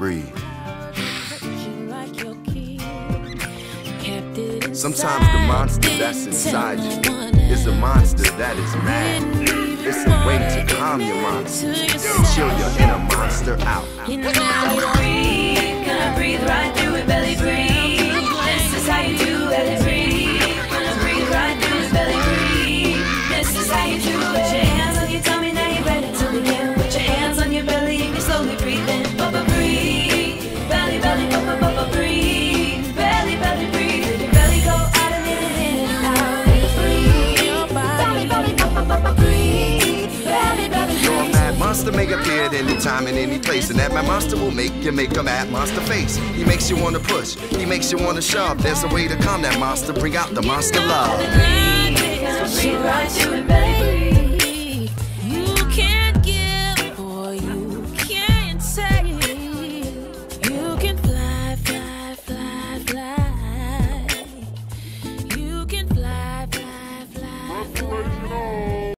breathe. Sometimes the monster that's inside you is a monster that is mad. It's a way to calm your monster and chill your inner monster out. Monster may appear at any time in any place, and that mad monster will make you make a mad monster face. He makes you wanna push, he makes you wanna shove. There's a way to calm that monster, bring out the monster love.